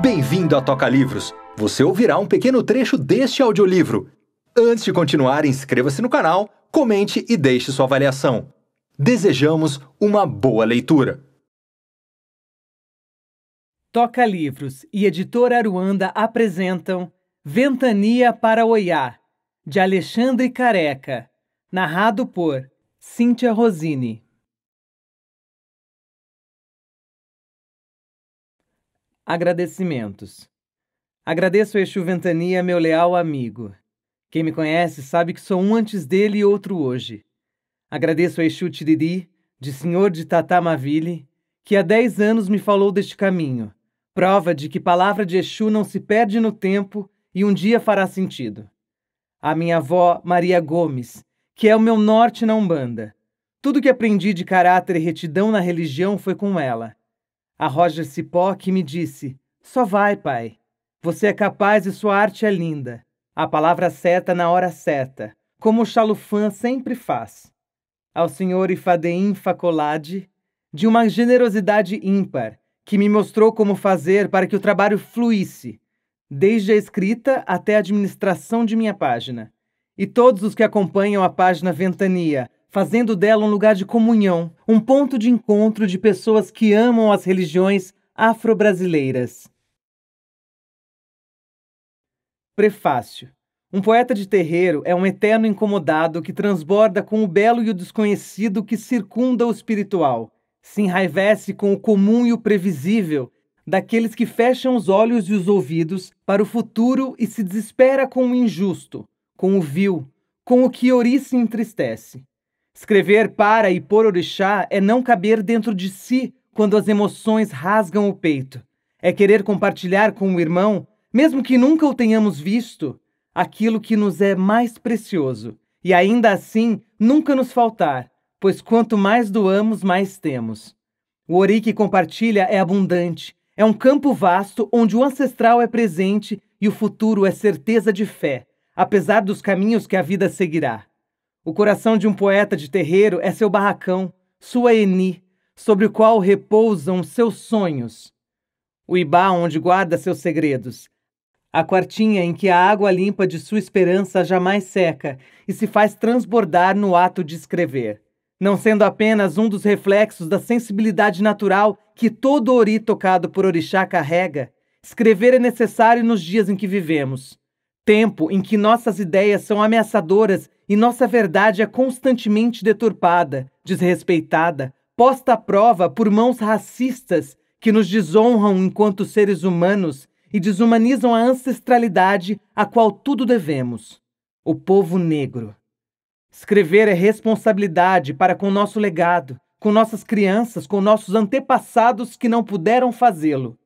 Bem-vindo a Toca Livros. Você ouvirá um pequeno trecho deste audiolivro. Antes de continuar, inscreva-se no canal, comente e deixe sua avaliação. Desejamos uma boa leitura. Toca Livros e Editora Aruanda apresentam Ventania para Oiá, de Alexandre Careca, narrado por Cíntia Rosini. Agradecimentos. Agradeço a Exu Ventania, meu leal amigo. Quem me conhece sabe que sou um antes dele e outro hoje. Agradeço a Exu Tiriri, de Senhor de Tatamaville, que há dez anos me falou deste caminho, prova de que palavra de Exu não se perde no tempo e um dia fará sentido. A minha avó, Maria Gomes, que é o meu norte na Umbanda. Tudo que aprendi de caráter e retidão na religião foi com ela. A Roger Cipó que me disse: Só vai, pai. Você é capaz e sua arte é linda. A palavra certa na hora certa, como o Chalufan sempre faz. Ao senhor Ifadeim Facolade, de uma generosidade ímpar, que me mostrou como fazer para que o trabalho fluísse, desde a escrita até a administração de minha página. E todos os que acompanham a página Ventania fazendo dela um lugar de comunhão, um ponto de encontro de pessoas que amam as religiões afro-brasileiras. Prefácio. Um poeta de terreiro é um eterno incomodado que transborda com o belo e o desconhecido que circunda o espiritual. Se enraivece com o comum e o previsível daqueles que fecham os olhos e os ouvidos para o futuro e se desespera com o injusto, com o vil, com o que ori se entristece. Escrever para e por orixá é não caber dentro de si quando as emoções rasgam o peito. É querer compartilhar com o irmão, mesmo que nunca o tenhamos visto, aquilo que nos é mais precioso, e ainda assim nunca nos faltar, pois quanto mais doamos, mais temos. O ori que compartilha é abundante, é um campo vasto onde o ancestral é presente e o futuro é certeza de fé, apesar dos caminhos que a vida seguirá. O coração de um poeta de terreiro é seu barracão, sua eni, sobre o qual repousam seus sonhos. O ibá onde guarda seus segredos. A quartinha em que a água limpa de sua esperança jamais seca e se faz transbordar no ato de escrever. Não sendo apenas um dos reflexos da sensibilidade natural que todo ori tocado por orixá carrega, escrever é necessário nos dias em que vivemos. Tempo em que nossas ideias são ameaçadoras e nossa verdade é constantemente deturpada, desrespeitada, posta à prova por mãos racistas que nos desonram enquanto seres humanos e desumanizam a ancestralidade a qual tudo devemos o povo negro. Escrever é responsabilidade para com nosso legado, com nossas crianças, com nossos antepassados que não puderam fazê-lo.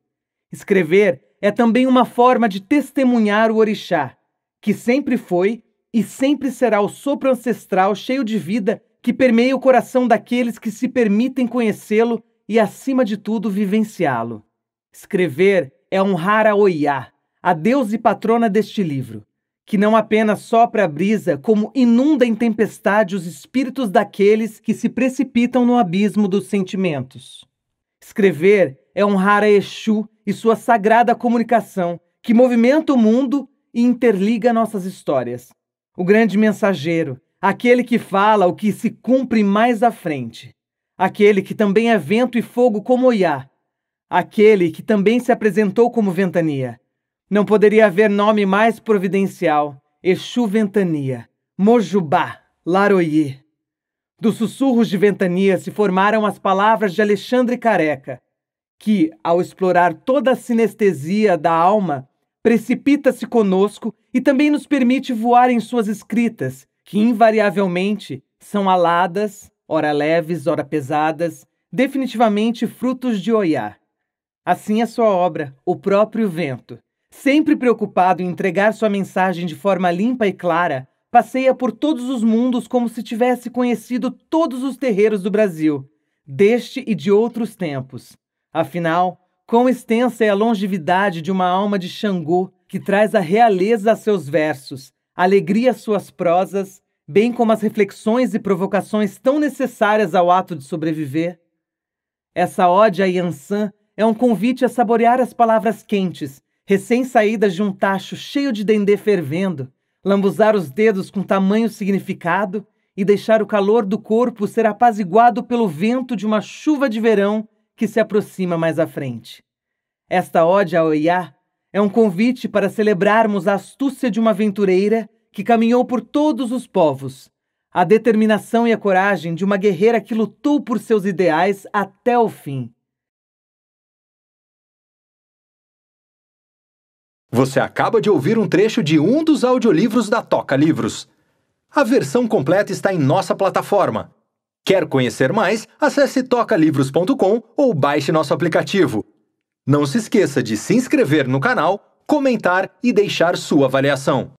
Escrever é também uma forma de testemunhar o orixá, que sempre foi e sempre será o sopro ancestral cheio de vida que permeia o coração daqueles que se permitem conhecê-lo e, acima de tudo, vivenciá-lo. Escrever é honrar a Oiá, a deusa e patrona deste livro, que não apenas sopra a brisa, como inunda em tempestade os espíritos daqueles que se precipitam no abismo dos sentimentos. Escrever é honrar a Exu e sua sagrada comunicação, que movimenta o mundo e interliga nossas histórias o grande mensageiro, aquele que fala o que se cumpre mais à frente, aquele que também é vento e fogo como Oiá, aquele que também se apresentou como ventania. Não poderia haver nome mais providencial, Exu Ventania, Mojubá, Laroye. Dos sussurros de ventania se formaram as palavras de Alexandre Careca, que, ao explorar toda a sinestesia da alma, precipita-se conosco e também nos permite voar em suas escritas, que invariavelmente são aladas, ora leves, ora pesadas, definitivamente frutos de Oiá. Assim é sua obra, O Próprio Vento. Sempre preocupado em entregar sua mensagem de forma limpa e clara, passeia por todos os mundos como se tivesse conhecido todos os terreiros do Brasil, deste e de outros tempos. Afinal, Quão extensa é a longevidade de uma alma de Xangô que traz a realeza a seus versos, alegria às suas prosas, bem como as reflexões e provocações tão necessárias ao ato de sobreviver? Essa ode a Yansan é um convite a saborear as palavras quentes, recém-saídas de um tacho cheio de dendê fervendo, lambuzar os dedos com tamanho significado e deixar o calor do corpo ser apaziguado pelo vento de uma chuva de verão que se aproxima mais à frente. Esta ode ao Iá é um convite para celebrarmos a astúcia de uma aventureira que caminhou por todos os povos, a determinação e a coragem de uma guerreira que lutou por seus ideais até o fim. Você acaba de ouvir um trecho de um dos audiolivros da Toca Livros. A versão completa está em nossa plataforma. Quer conhecer mais? Acesse tocalivros.com ou baixe nosso aplicativo. Não se esqueça de se inscrever no canal, comentar e deixar sua avaliação.